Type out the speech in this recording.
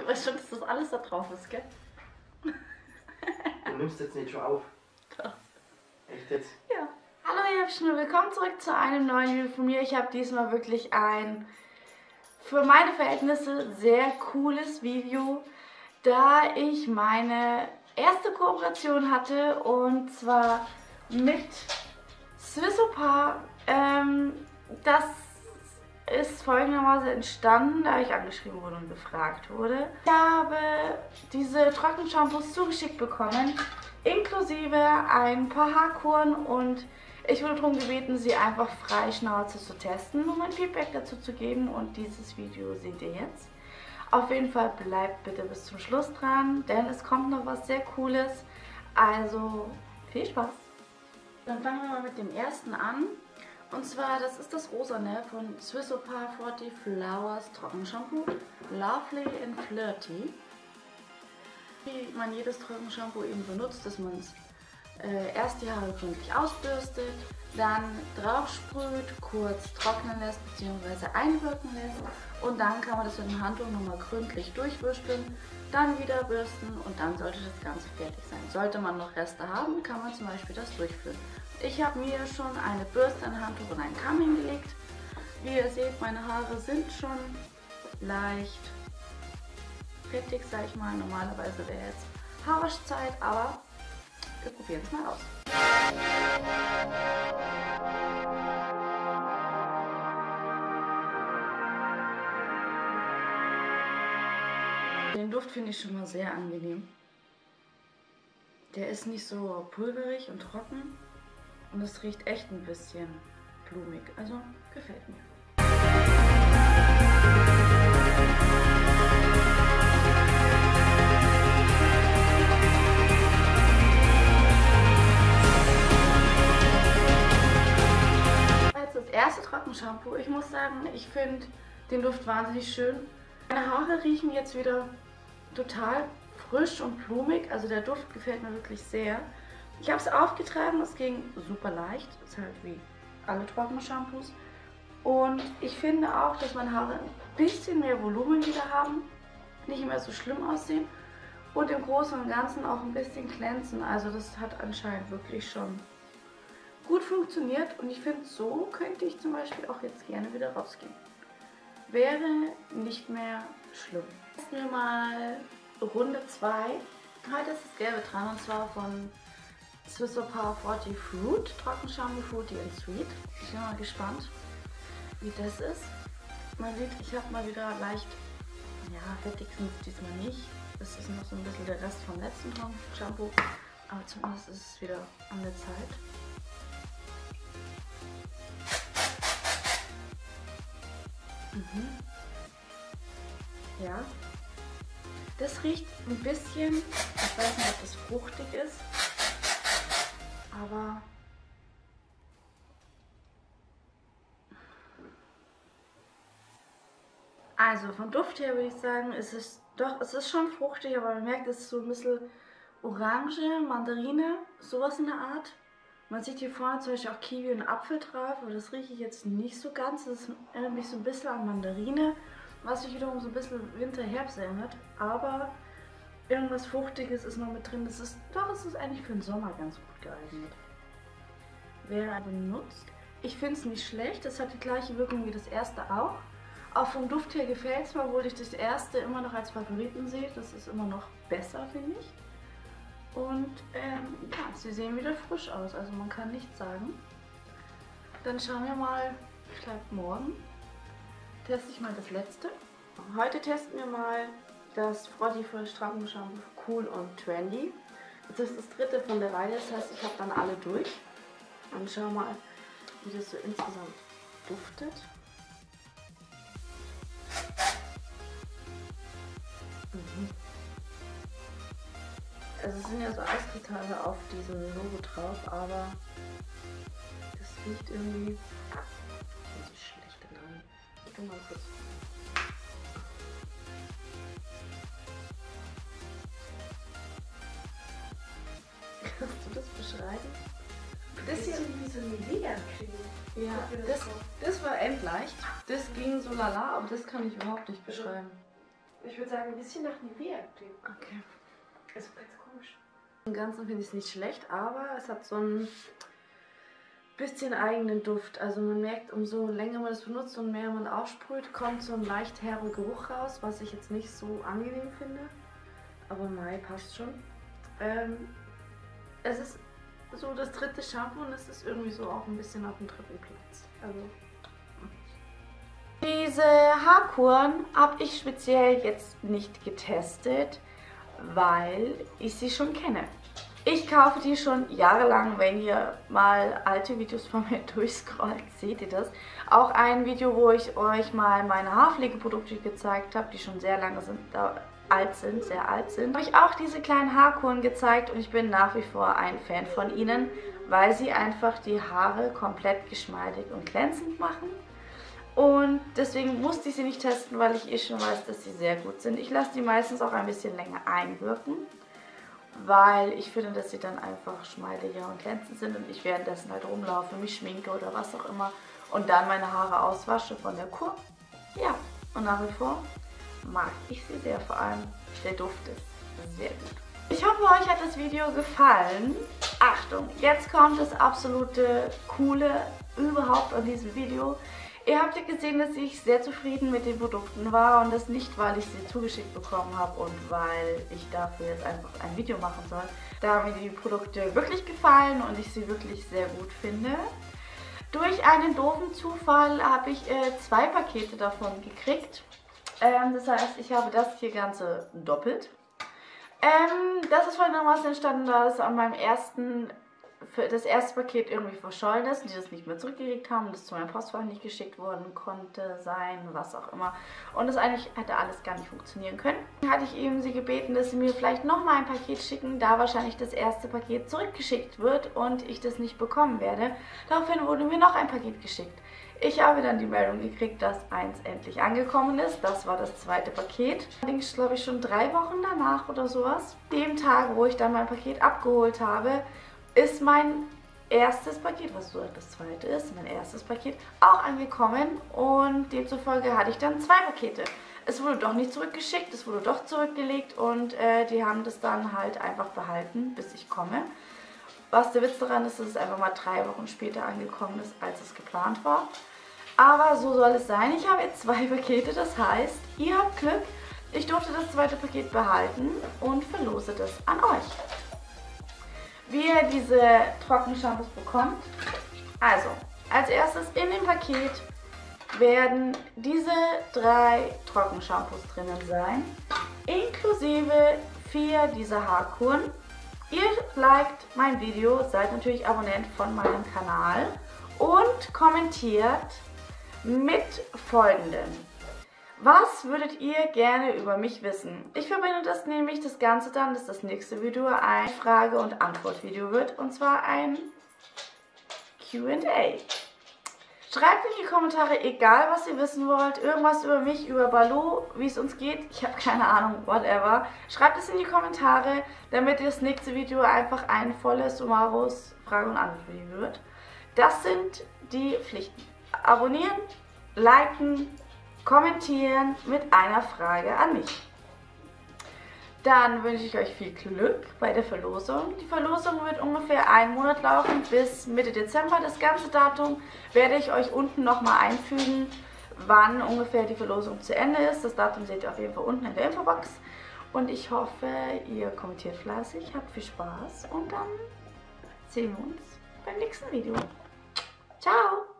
Ich weiß schon, dass das alles da drauf ist, gell? Du nimmst jetzt nicht schon auf. Doch. Echt jetzt? Ja. Hallo ihr Hübschen, willkommen zurück zu einem neuen Video von mir. Ich habe diesmal wirklich ein, für meine Verhältnisse, sehr cooles Video, da ich meine erste Kooperation hatte und zwar mit Swissopar. Ähm, das ist folgendermaßen entstanden, da ich angeschrieben wurde und befragt wurde. Ich habe diese Trockenshampoos zugeschickt bekommen, inklusive ein paar Haarkuren und ich wurde darum gebeten, sie einfach frei Schnauze zu testen, um ein Feedback dazu zu geben und dieses Video seht ihr jetzt. Auf jeden Fall bleibt bitte bis zum Schluss dran, denn es kommt noch was sehr cooles. Also viel Spaß! Dann fangen wir mal mit dem ersten an. Und zwar, das ist das Rosane von Swissopar 40 Flowers Trockenshampoo. Lovely and Flirty. Wie man jedes Trockenshampoo eben benutzt, dass man es äh, erst die Haare gründlich ausbürstet, dann draufsprüht, kurz trocknen lässt bzw. einwirken lässt und dann kann man das mit dem Handtuch nochmal gründlich durchbürsteln, dann wieder bürsten und dann sollte das Ganze fertig sein. Sollte man noch Reste haben, kann man zum Beispiel das durchführen. Ich habe mir schon eine Bürste, ein Handtuch und einen Kamm hingelegt. Wie ihr seht, meine Haare sind schon leicht fettig, sag ich mal. Normalerweise wäre jetzt Haarwaschzeit, aber wir probieren es mal aus. Den Duft finde ich schon mal sehr angenehm. Der ist nicht so pulverig und trocken und es riecht echt ein bisschen blumig. Also gefällt mir. Als das erste Trockenshampoo, ich muss sagen, ich finde den Duft wahnsinnig schön. Meine Haare riechen jetzt wieder total frisch und blumig, also der Duft gefällt mir wirklich sehr. Ich habe es aufgetragen, es ging super leicht, ist halt wie alle Trockenshampoos. Und ich finde auch, dass meine Haare ein bisschen mehr Volumen wieder haben, nicht mehr so schlimm aussehen und im Großen und Ganzen auch ein bisschen glänzen. Also das hat anscheinend wirklich schon gut funktioniert und ich finde, so könnte ich zum Beispiel auch jetzt gerne wieder rausgehen. Wäre nicht mehr schlimm. Testen wir mal Runde 2. Heute ist das Gelbe dran und zwar von Swissopar 40 Fruit, Trockenshampoo Fruity and Sweet. Ich bin mal gespannt, wie das ist. Man sieht, ich habe mal wieder leicht, ja, fettig sind es diesmal nicht. Das ist noch so ein bisschen der Rest vom letzten Shampoo, aber zumindest ist es wieder an der Zeit. Mhm. Ja. Das riecht ein bisschen, ich weiß nicht, ob das fruchtig ist, aber also vom Duft her würde ich sagen, ist es doch, es ist schon fruchtig, aber man merkt, es ist so ein bisschen Orange, Mandarine, sowas in der Art. Man sieht hier vorne zum Beispiel auch Kiwi und Apfel drauf, aber das rieche ich jetzt nicht so ganz. Das erinnert mich so ein bisschen an Mandarine, was sich wiederum so ein bisschen Winter-Herbst erinnert. Aber irgendwas Fruchtiges ist noch mit drin. Das ist, doch, es ist eigentlich für den Sommer ganz gut geeignet. Wer benutzt, ich finde es nicht schlecht. Das hat die gleiche Wirkung wie das erste auch. Auch vom Duft her gefällt es mir, obwohl ich das erste immer noch als Favoriten sehe. Das ist immer noch besser, finde ich. Und ähm, ja, sie sehen wieder frisch aus, also man kann nichts sagen. Dann schauen wir mal, vielleicht morgen teste ich mal das letzte. Heute testen wir mal das Frotty für Strampenshampoo Cool und Trendy. Das ist das dritte von der Reihe, das heißt, ich habe dann alle durch. Und schau mal, wie das so insgesamt duftet. Mhm. Also es sind ja so Eiskristalle auf diesem Logo drauf, aber das riecht irgendwie so schlecht dran. Ich tu mal kurz. Du das hier, wie so eine Nivea-Creme. ja, das, das war endleicht. Das ging so lala, aber das kann ich überhaupt nicht beschreiben. Ich würde sagen, ein bisschen nach Nivea. Okay. Also ganz komisch. Im Ganzen finde ich es nicht schlecht, aber es hat so einen bisschen eigenen Duft. Also man merkt, umso länger man es benutzt und mehr man aussprüht, kommt so ein leicht herber Geruch raus, was ich jetzt nicht so angenehm finde. Aber Mai passt schon. Ähm, es ist so das dritte Shampoo und es ist irgendwie so auch ein bisschen auf dem dritten Platz. Also. Diese Haarkuren habe ich speziell jetzt nicht getestet, weil ich sie schon kenne. Ich kaufe die schon jahrelang, wenn ihr mal alte Videos von mir durchscrollt, seht ihr das. Auch ein Video, wo ich euch mal meine Haarpflegeprodukte gezeigt habe, die schon sehr lange sind, da, alt sind, sehr alt sind. Habe ich auch diese kleinen Haarkuren gezeigt und ich bin nach wie vor ein Fan von ihnen, weil sie einfach die Haare komplett geschmeidig und glänzend machen. Und deswegen musste ich sie nicht testen, weil ich eh schon weiß, dass sie sehr gut sind. Ich lasse die meistens auch ein bisschen länger einwirken, weil ich finde, dass sie dann einfach schmeidiger und glänzend sind und ich währenddessen halt rumlaufe, mich schminke oder was auch immer und dann meine Haare auswasche von der Kur. Ja, und nach wie vor mag ich sie sehr, vor allem der Duft ist sehr gut. Ich hoffe, euch hat das Video gefallen. Achtung, jetzt kommt das absolute Coole überhaupt an diesem Video. Ihr habt ja gesehen, dass ich sehr zufrieden mit den Produkten war und das nicht, weil ich sie zugeschickt bekommen habe und weil ich dafür jetzt einfach ein Video machen soll. Da mir die Produkte wirklich gefallen und ich sie wirklich sehr gut finde. Durch einen doofen Zufall habe ich äh, zwei Pakete davon gekriegt. Ähm, das heißt, ich habe das hier Ganze doppelt. Ähm, das ist folgendermaßen entstanden, da es an meinem ersten, das erste Paket irgendwie verschollen ist und die das nicht mehr zurückgelegt haben das zu meinem Postfach nicht geschickt worden konnte, sein, was auch immer. Und das eigentlich hätte alles gar nicht funktionieren können. Dann hatte ich eben sie gebeten, dass sie mir vielleicht nochmal ein Paket schicken, da wahrscheinlich das erste Paket zurückgeschickt wird und ich das nicht bekommen werde. Daraufhin wurde mir noch ein Paket geschickt. Ich habe dann die Meldung gekriegt, dass eins endlich angekommen ist. Das war das zweite Paket. Allerdings glaube ich schon drei Wochen danach oder sowas. Dem Tag, wo ich dann mein Paket abgeholt habe, ist mein erstes Paket, was so das zweite ist, mein erstes Paket, auch angekommen. Und demzufolge hatte ich dann zwei Pakete. Es wurde doch nicht zurückgeschickt, es wurde doch zurückgelegt und äh, die haben das dann halt einfach behalten, bis ich komme. Was der Witz daran ist, dass es einfach mal drei Wochen später angekommen ist, als es geplant war. Aber so soll es sein. Ich habe jetzt zwei Pakete, das heißt, ihr habt Glück. Ich durfte das zweite Paket behalten und verlose das an euch. Wie ihr diese Trockenshampoos bekommt. Also, als erstes in dem Paket werden diese drei Trockenshampoos drinnen sein, inklusive vier dieser Haarkuren. Ihr liked mein Video, seid natürlich Abonnent von meinem Kanal und kommentiert mit folgendem. Was würdet ihr gerne über mich wissen? Ich verbinde das nämlich das Ganze dann, dass das nächste Video ein Frage- und Antwort-Video wird. Und zwar ein Q&A. Schreibt in die Kommentare, egal was ihr wissen wollt, irgendwas über mich, über Baloo, wie es uns geht. Ich habe keine Ahnung, whatever. Schreibt es in die Kommentare, damit das nächste Video einfach ein volles Sumarus Frage- und Antwort-Video wird. Das sind die Pflichten abonnieren, liken, kommentieren mit einer Frage an mich. Dann wünsche ich euch viel Glück bei der Verlosung. Die Verlosung wird ungefähr einen Monat laufen, bis Mitte Dezember. Das ganze Datum werde ich euch unten nochmal einfügen, wann ungefähr die Verlosung zu Ende ist. Das Datum seht ihr auf jeden Fall unten in der Infobox. Und ich hoffe, ihr kommentiert fleißig, habt viel Spaß und dann sehen wir uns beim nächsten Video. Ciao!